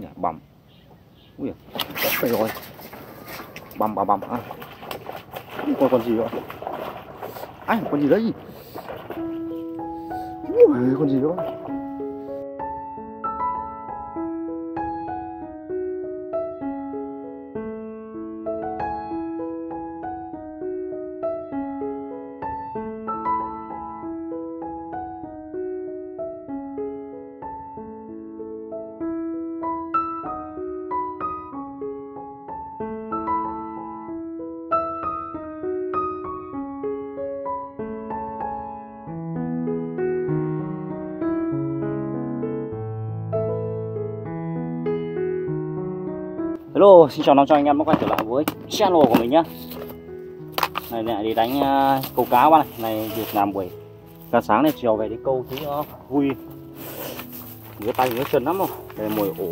dạ, bầm. Ui đây rồi. Bầm bầm bầm. À. Con con gì vậy anh con gì đấy? Ui con gì đó Hello, xin chào năm cho anh em đã quay trở lại với channel của mình nhé. Này lại đi đánh à, câu cá bạn này, này việc làm buổi cả sáng này chiều về đi câu thấy nó vui. Ngứa tay ngứa chân lắm rồi, đây mùi ổ.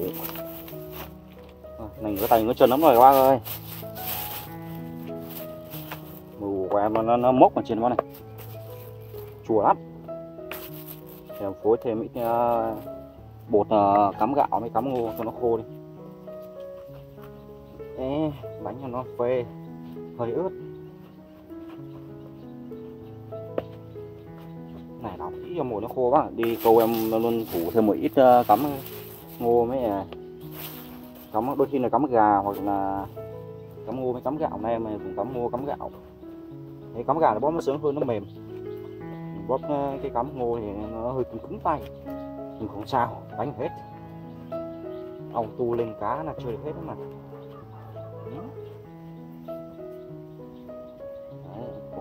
À, này ngứa tay ngứa chân lắm rồi các bác ơi. Mùi của em nó, nó mốc ở trên con này. Chùa lắm. Em phối thêm ít uh, bột uh, cắm gạo mới cắm ngô cho nó khô đi. Ê, bánh cho nó phê. Hơi ướt. Này đọc kỹ cho mùi nó khô quá. Đi câu em luôn thủ thêm một ít uh, cắm ngô mấy à cắm đôi khi là cắm gà hoặc là cắm ngô với cắm gạo. Này mà cũng cắm ngô cắm gạo. Cái cắm gà nó bóp nó sướng hơn nó mềm. Bóp ờ, cái cắm ngô thì nó hơi cứng cứng tay. Nhưng không sao đánh hết. Ông tu lên cá là chơi được hết mà.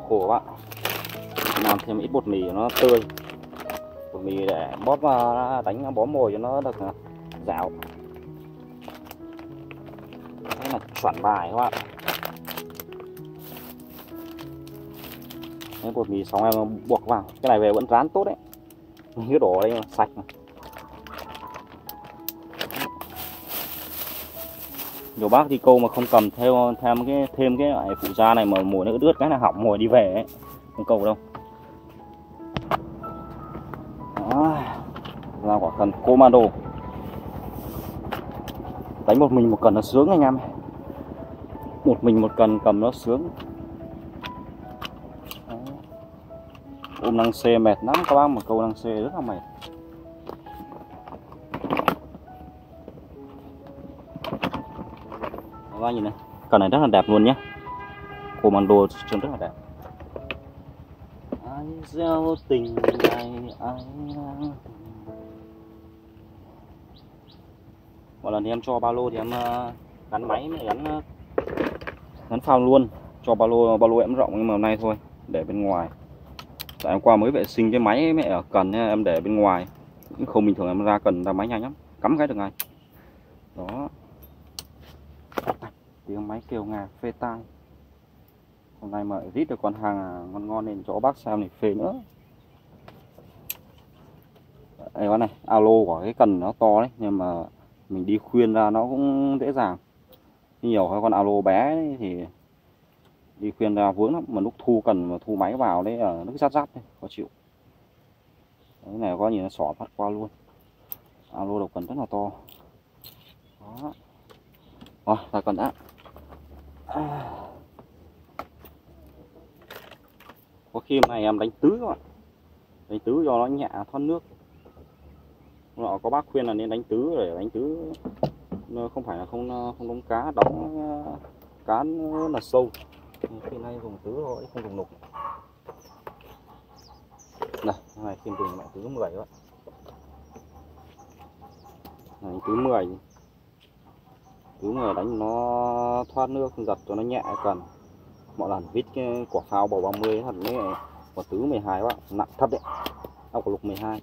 Khổ bạn. Làm thêm ít bột mì cho nó tươi. Bột mì để bóp à, đánh à, bó mồi cho nó được à, dẻo. Thế là chuẩn bài các bạn. Cái bột mì xong em buộc vào. Cái này về vẫn rán tốt đấy. Cái đổ đây sạch mà. Nhiều bác đi câu mà không cầm theo, thêm cái thêm cái loại phụ gia này mà mùa nó ướt cái là hỏng mùa đi về ấy. không câu đâu. Đó ra quả cần comando. Đánh một mình một cần nó sướng anh em một mình một cần cầm nó sướng. Ôm năng xe mệt lắm, các bác, mà câu năng xe rất là mệt. Các bác nhìn này. Cần này rất là đẹp luôn nhé commando trông rất là đẹp. Ai gieo tình này ai một lần thì em cho ba lô thì em uh, gắn máy gắn uh, gắn phao luôn. Cho ba lô ba lô em rộng nhưng mà hôm nay thôi để bên ngoài. Tại em qua mới vệ sinh cái máy mẹ ở cần em để bên ngoài. Không bình thường em ra cần ra máy nhanh lắm. Cắm cái được ngay đó tiếng máy kêu ngà phê tai. Hôm nay mà rít được con hàng à, ngon ngon nên cho bác xem này phê nữa. Đây con này alo của cái cần nó to đấy nhưng mà mình đi khuyên ra nó cũng dễ dàng. Nhiều cái con alo bé ấy, thì đi khuyên ra vướng lắm mà lúc thu cần mà thu máy vào đấy ở nước rát rát đấy khó chịu. Cái này có nhìn nó xỏ phát qua luôn. Alo đầu cần rất là to. Đó. Rồi ta cần đã có khi này em đánh tứ các bạn. Đánh tứ do nó nhẹ, thoát nước. Nọ có bác khuyên là nên đánh tứ để đánh tứ. Không phải là không không đóng cá đóng ờ, cá là sâu. Khi nay dùng tứ thôi, không dùng nục. Này này khi dùng lại tứ 10 các bạn. Này tứ 10 cứ mà đánh nó thoát nước, giật cho nó nhẹ cần. Mọi lần vít cái quả phao bầu 30 thật mấy quả tứ 12 bạn nặng thật đấy. Ao quả lục 12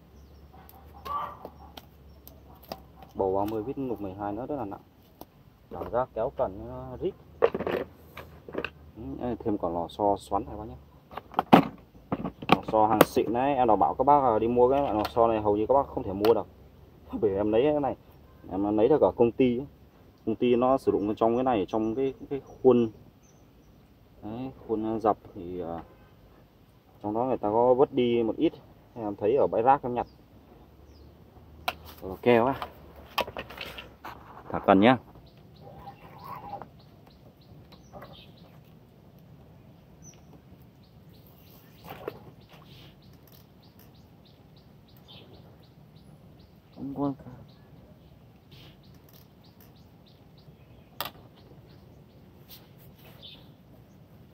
bầu 30 vít lục 12 nó rất là nặng. Cảm giác kéo cần nó rít. Thêm quả lò xo xoắn này quá nhé. Lò xo hàng xịn đấy, em đã bảo các bác đi mua cái loại lò xo này, hầu như các bác không thể mua được. Bởi em lấy cái này, em lấy được ở công ty ấy công ty nó sử dụng trong cái này trong cái cái khuôn. Đấy, khuôn dập thì uh, trong đó người ta có vứt đi một ít. Em thấy ở bãi rác em nhặt. Rồi keo á thả cần nhé không có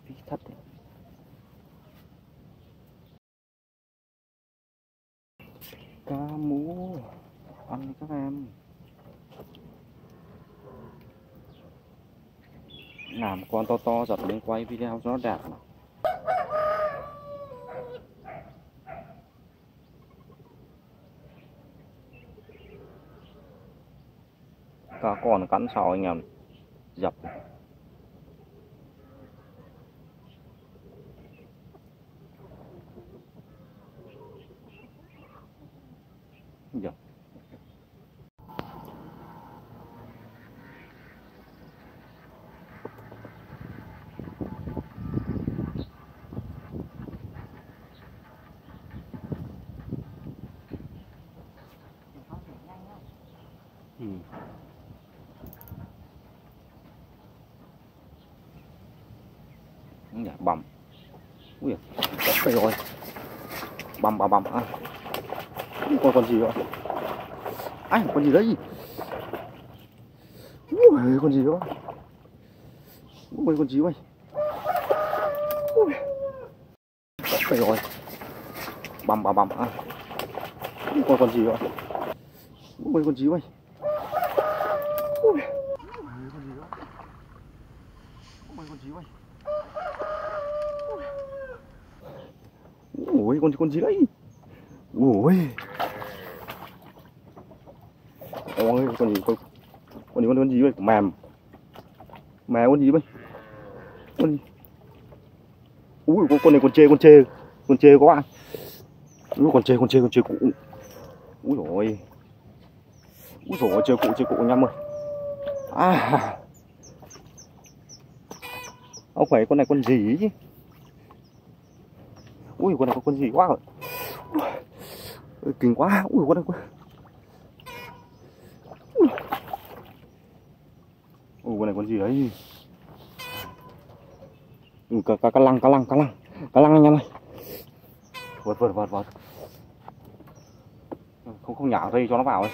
phí thất đấy. cá mú ăn các em. Làm con to to, giật lên quay video cho nó đẹp mà. Cá con cắn sao anh em. Dập Ừ kìa bầm. Ui phải rồi. Bầm bầm bầm. À. con con gì vậy anh con gì đấy? Ui, con gì đó ui, con gì vậy? Ui. Rồi. Bầm bầm bầm. À. con con gì vậy ui, con gì vậy ui con gì đó ui con gì vậy ui con con gì đấy? Ui. Ôi con gì con con gì con, con gì vậy? Mềm mèo con gì vậy? Con gì? Ui con, con này con chê con chê. Con chê các bạn ui con chê con chê con chê cụ. Ui rồi ui rồi chơi cụ chơi cụ anh em ơi. À. Không phải con này con gì chứ ui con này con gì quá rồi. Ui, kinh quá. Ui con này con ui. ui con này con gì đấy ui, cá, cá, cá lăng cá lăng cá lăng. Cá lăng anh em ơi. Vượt vượt vượt vượt. Không không nhả dây cho nó vào ấy.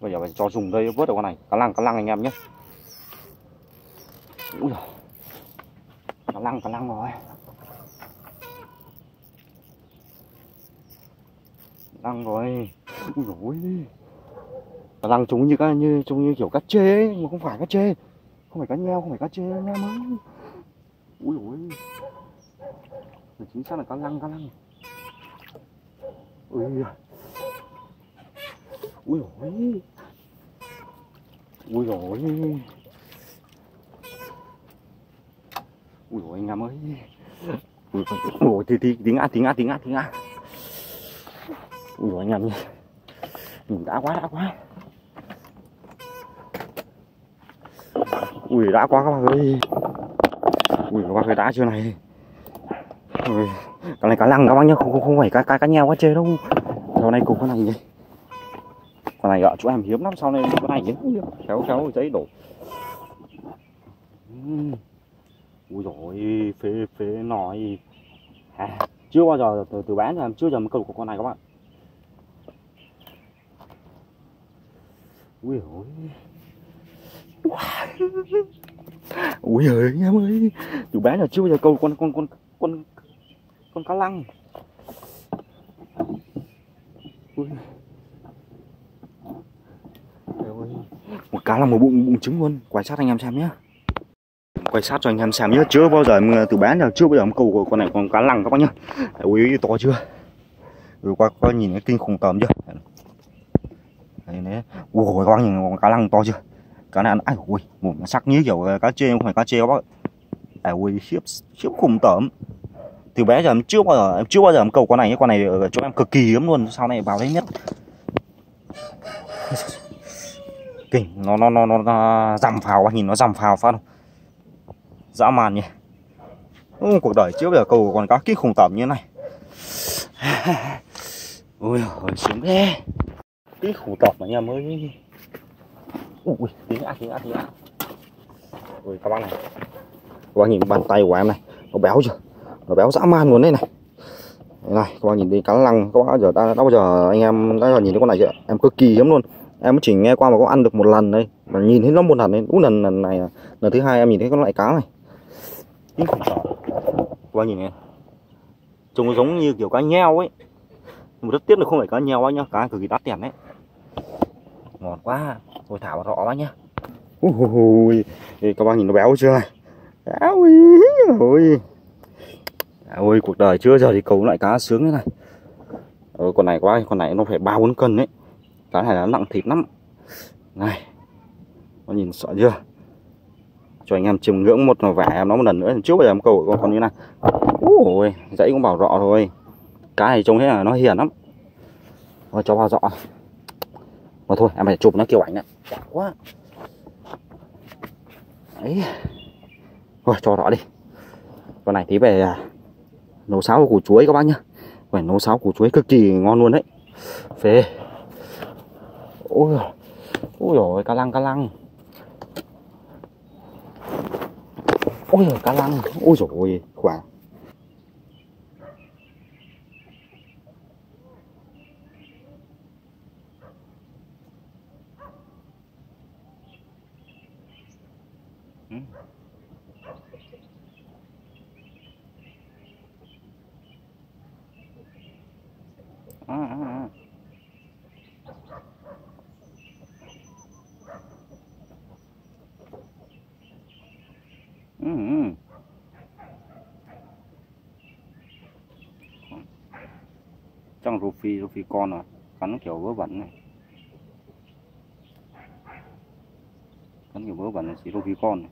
Bây giờ phải cho dùng dây vớt được con này. Cá lăng cá lăng anh em nhé. Ui giời. cá lăng cá lăng rồi. Lăng rồi ui dồi cá lăng chúng như cá như trông như kiểu cá chê ấy, mà không phải cá chê không phải cá nheo không phải cá chê nha em ơi ui dồi Mà chính xác là cá lăng cá lăng ui ui dồi ui dồi ui dồi anh em ơi ui ui thì thì tiếng ngã tiếng ngã tiếng ngã tiếng ngã ui dồi anh em nhỉ đã quá đã quá. Ui đã quá các bạn ơi. Ui các bạn đã chưa này? Ui cái này cá lăng các bác nhá không không không phải cá cá cá nheo quá chê đâu. Sau này cùng con này nhỉ con này ở chỗ em hiếm lắm sau này con này nhỉ khéo khéo giấy đổ. Ui rồi phê phê nói. À, chưa bao giờ từ, từ bán cho em chưa giờ mới câu của con này các bạn. Ui ôi ui ơi anh em ơi. Từ bé là chưa bao giờ câu con con con con con cá lăng. Ui. Trời ơi. một cá là một bụng bụng trứng luôn. Quay sát anh em xem nhé quay sát cho anh em xem nhé chưa bao giờ từ bán giờ chưa bao giờ câu của con này con cá lăng các bác nhá. Ui to chưa? Rồi qua coi nhìn cái kinh khủng tầm chưa? Đấy đấy ui các bác nhìn con cá lăng to chưa? Cá này ăn ai ui một nó sắc như kiểu ờ, cá chê không phải cá chê các bác ai à, ui khiếp khiếp khủng tởm. Từ bé giờ em chưa bao giờ em chưa bao giờ em cầu con này nhé con này ở chỗ em cực kỳ hiếm luôn sau này vào đấy nhất. Kinh nó nó nó nó, nó dằm phào nhìn nó dằm phào phát dã man nhỉ. Ừ, cuộc đời chưa bao giờ cầu còn cá kinh khủng tởm như thế này. Ui ôi sướng thế tí khủ tọt mà nha mới ui tí ngã tí ngã tí ngã ui các bác này. Các bác nhìn bàn tay của em này nó béo chưa? Nó béo dã man luôn đấy này. Đây này các bác nhìn đi cá lăng các bác giờ đã, đã bao giờ anh em đã bao giờ nhìn thấy con này chưa? Em cực kỳ hiếm luôn. Em chỉ nghe qua mà có ăn được một lần đây mà nhìn thấy nó một lần đấy đúng lần lần này lần thứ hai em nhìn thấy con loại cá này. Tí khủ tọt. Các bác nhìn này. Trông nó giống như kiểu cá nheo ấy. Một mà rất tiếc là không phải cá nheo anh nhá cá cực kỳ đắt tiền đấy ngon quá thôi thả vào rõ bác nhá. Ui các bác nhìn nó béo chưa? Này ui ôi. Cuộc đời chưa giờ thì cấu lại cá sướng thế này. Ừ, con này quá con này nó phải ba bốn cân đấy cá này là nặng thịt lắm. Này con nhìn sợ chưa? Cho anh em chiêm ngưỡng một vẻ em nó một lần nữa trước bây giờ em cầu con con như này. Ôi dãy cũng bảo rõ thôi cá này trông thế là nó hiền lắm. Rồi cho vào rõ mà thôi, em phải chụp nó kiểu ảnh này đẹp quá. Đấy. Thôi, cho rõ đi. Con này tí về à, nấu sáo củ chuối các bác nhá. Phải nấu sáo củ chuối cực kỳ ngon luôn đấy. Phê. Ôi ôi rồi cá lăng cá lăng. Ôi rồi cá lăng. Ôi rồi à, à, à. Ừ, ừ. Trong rô phi, rô phi con rồi Cắn kiểu vớ vẩn này Cắn kiểu vớ vẩn này chỉ rô phi con này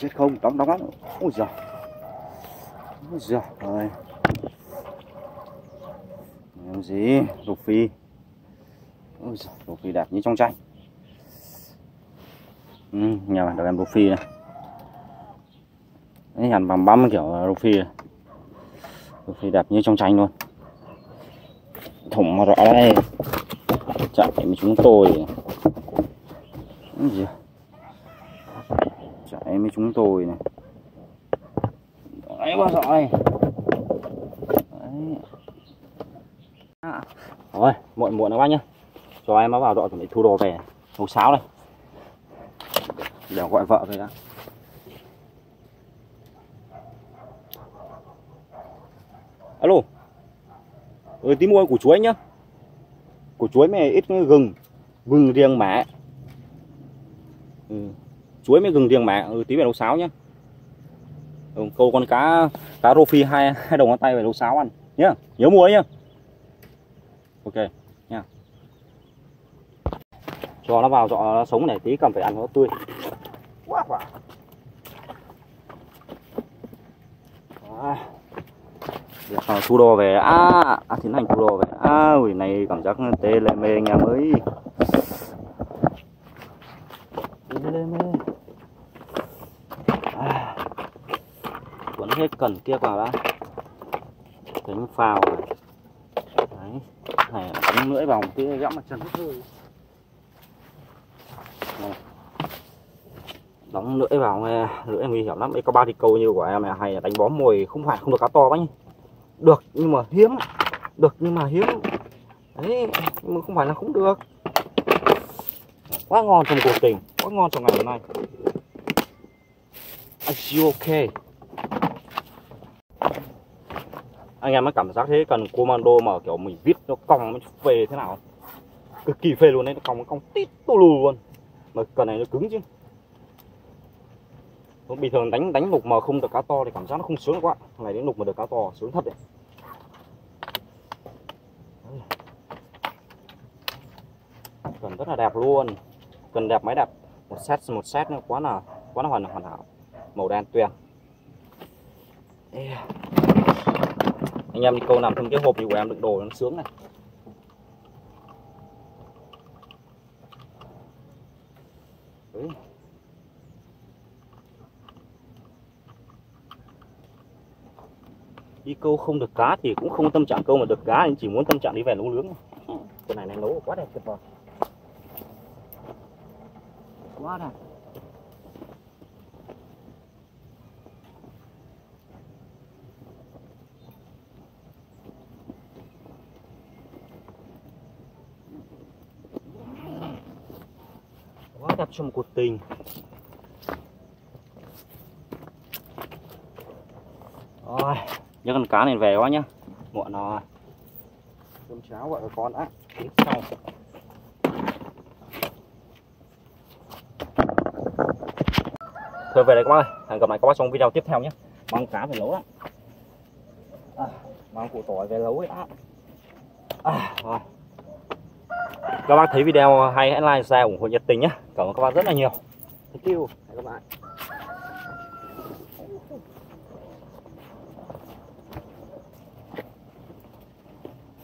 chết không? Đóng đóng lắm. Ôi giời. Ôi giời ơi. Làm gì? Lục phi. Ôi giời lục phi đẹp như trong tranh. Ừ, nhà bạn được em lục phi này. Đấy hẳn bằng băm kiểu lục phi này. lục phi đẹp như trong tranh luôn. Thủng mà rõ đây. Chạy với chúng tôi. Cái gì đấy với chúng tôi này. Đấy quá rồi đấy. À. rồi, muộn muộn các bác nhá. Cho em nó vào dọn chuẩn bị thu đồ về. Nấu sáo này để gọi vợ về đã. Alo. Ừ tí mua củ chuối nhá. Củ chuối mày ít gừng gừng riêng mẹ. Ừ chuối mới gừng riêng mẹ. Ừ, tí về nấu sáo nhá. Ừ, câu con cá cá rô phi hai hai đầu ngón tay về nấu sáo ăn nhá. Nhớ mua đấy nhá. Ok nha. Cho nó vào dọ nó sống này tí cần phải ăn nó tươi. Quá quả. Dạ, à, thu đồ về. À, à tiến hành thu đồ về. À ui này cảm giác tê lệ mê anh em ơi tê lệ mê à, cuốn hết cần kia vào đã đánh phào này. Đấy, này đánh lưỡi vào một tí gãm mặt chân. Hết thôi đóng lưỡi vào nghe lưỡi nguy hiểm lắm đây có ba thì câu như của em này, hay là đánh bó mồi, không phải, không được cá to bánh được, nhưng mà hiếm. Được, nhưng mà hiếm. Đấy, nhưng mà không phải là không được. Quá ngon trong cuộc tình, quá ngon trong ngày hôm nay. Are you okay? Anh em mới cảm giác thế, cần commando mà kiểu mình viết nó cong nó phê thế nào cực kỳ phê luôn đấy, nó cong nó cong tít tu lù luôn. Mà cần này nó cứng chứ. Bình thường đánh đánh lục mà không được cá to thì cảm giác nó không sướng quá. Này đến lục mà được cá to sướng thật đấy. Cần rất là đẹp luôn. Cần đẹp máy đẹp. Một set một set nó quá là quá là hoàn hoàn hảo. Màu đen tuyền anh em đi câu nằm trong cái hộp thì của em đựng đồ nó sướng này. Đấy. đi câu không được cá thì cũng không tâm trạng câu mà được cá, anh chỉ muốn tâm trạng đi về nấu nướng. Cái này này nấu quá đẹp tuyệt vời. Quá đẹp. Cho một cuộc tình. Rồi. Nhớ con cá này về quá nhá. Muộn rồi. Cơm cháo gọi con đã tiếp sau thôi về đây các bác ơi. Hẹn gặp lại các bác trong video tiếp theo nhé. Mang cá về nấu đó à, mang củ tỏi về nấu ấy đã à, rồi các bác thấy video hay hãy like share ủng hộ nhiệt tình nhé cảm ơn các bác rất là nhiều. Thank you. Các bạn